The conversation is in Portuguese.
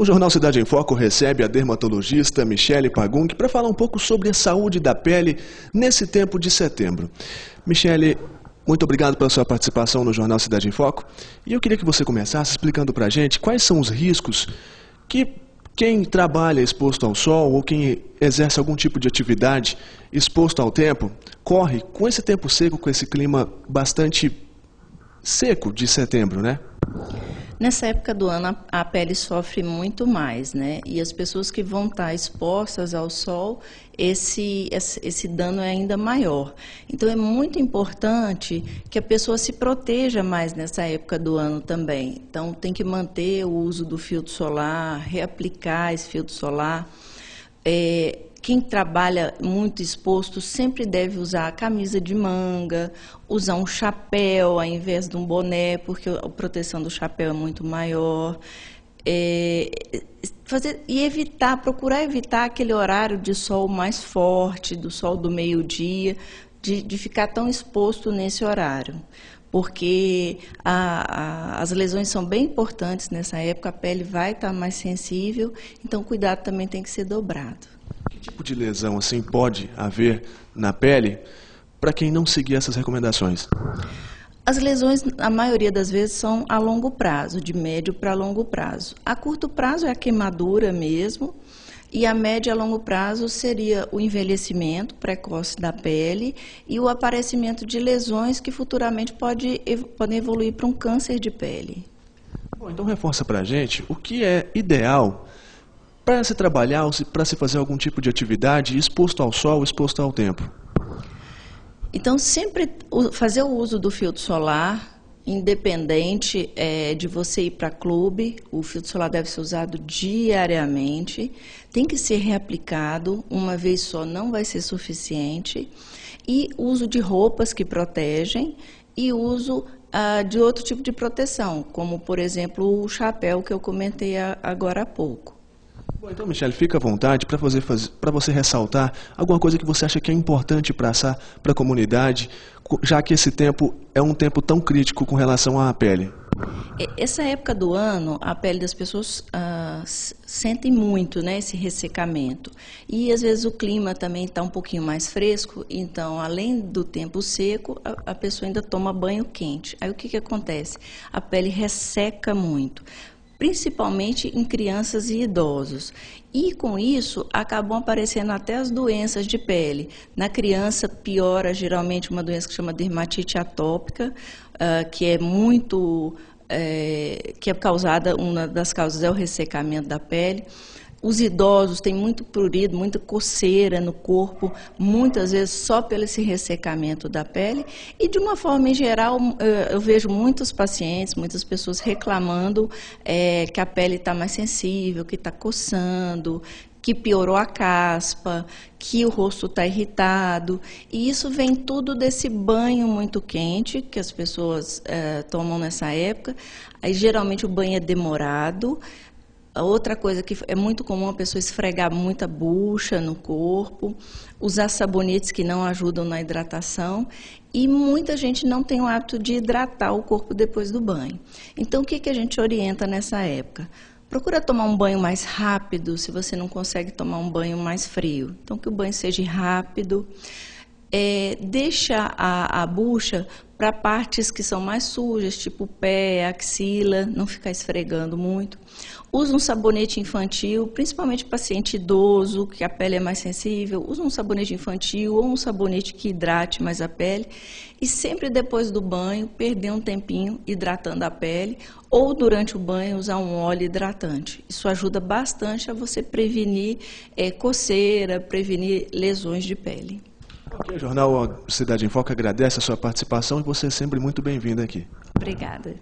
O Jornal Cidade em Foco recebe a dermatologista Michele Pagung para falar um pouco sobre a saúde da pele nesse tempo de setembro. Michele, muito obrigado pela sua participação no Jornal Cidade em Foco. E eu queria que você começasse explicando para a gente quais são os riscos que quem trabalha exposto ao sol ou quem exerce algum tipo de atividade exposto ao tempo corre com esse tempo seco, com esse clima bastante seco de setembro, né? Nessa época do ano, a pele sofre muito mais, né? E as pessoas que vão estar expostas ao sol, esse, esse dano é ainda maior. Então, é muito importante que a pessoa se proteja mais nessa época do ano também. Então, tem que manter o uso do filtro solar, reaplicar esse filtro solar. É, quem trabalha muito exposto sempre deve usar a camisa de manga, usar um chapéu ao invés de um boné, porque a proteção do chapéu é muito maior. É, fazer, e evitar, procurar evitar aquele horário de sol mais forte, do sol do meio-dia, de, de ficar tão exposto nesse horário porque a, a, as lesões são bem importantes nessa época, a pele vai estar mais sensível, então o cuidado também tem que ser dobrado. Que tipo de lesão assim pode haver na pele para quem não seguir essas recomendações? As lesões, a maioria das vezes, são a longo prazo, de médio para longo prazo. A curto prazo é a queimadura mesmo, e a médio a longo prazo seria o envelhecimento precoce da pele e o aparecimento de lesões que futuramente pode, podem evoluir para um câncer de pele. Bom, então reforça para a gente o que é ideal para se trabalhar ou para se fazer algum tipo de atividade exposto ao sol, exposto ao tempo? Então, sempre fazer o uso do filtro solar, independente é, de você ir para clube, o filtro solar deve ser usado diariamente, tem que ser reaplicado, uma vez só não vai ser suficiente, e uso de roupas que protegem e uso ah, de outro tipo de proteção, como, por exemplo, o chapéu que eu comentei a, agora há pouco. Bom, então, Michele, fica à vontade para você, para você ressaltar alguma coisa que você acha que é importante para a comunidade, já que esse tempo é um tempo tão crítico com relação à pele. Essa época do ano, a pele das pessoas ah, sentem muito né, esse ressecamento. E às vezes o clima também está um pouquinho mais fresco, então além do tempo seco, a, a pessoa ainda toma banho quente. Aí o que, que acontece? A pele resseca muito principalmente em crianças e idosos. E com isso acabam aparecendo até as doenças de pele. Na criança piora geralmente uma doença que chama dermatite atópica, uh, que é muito é, que é causada, uma das causas é o ressecamento da pele. Os idosos têm muito prurido, muita coceira no corpo, muitas vezes só pelo esse ressecamento da pele. E, de uma forma em geral, eu vejo muitos pacientes, muitas pessoas reclamando é, que a pele está mais sensível, que está coçando, que piorou a caspa, que o rosto está irritado. E isso vem tudo desse banho muito quente que as pessoas é, tomam nessa época. Aí, geralmente, o banho é demorado. Outra coisa que é muito comum a pessoa esfregar muita bucha no corpo, usar sabonetes que não ajudam na hidratação e muita gente não tem o hábito de hidratar o corpo depois do banho. Então, o que, que a gente orienta nessa época? Procura tomar um banho mais rápido, se você não consegue tomar um banho mais frio. Então, que o banho seja rápido. É, deixa a, a bucha para partes que são mais sujas, tipo pé, axila, não ficar esfregando muito. Usa um sabonete infantil, principalmente paciente idoso, que a pele é mais sensível. Usa um sabonete infantil ou um sabonete que hidrate mais a pele. E sempre depois do banho, perder um tempinho hidratando a pele. Ou durante o banho, usar um óleo hidratante. Isso ajuda bastante a você prevenir é, coceira, prevenir lesões de pele. O Jornal Cidade em Foco agradece a sua participação e você é sempre muito bem-vinda aqui. Obrigada.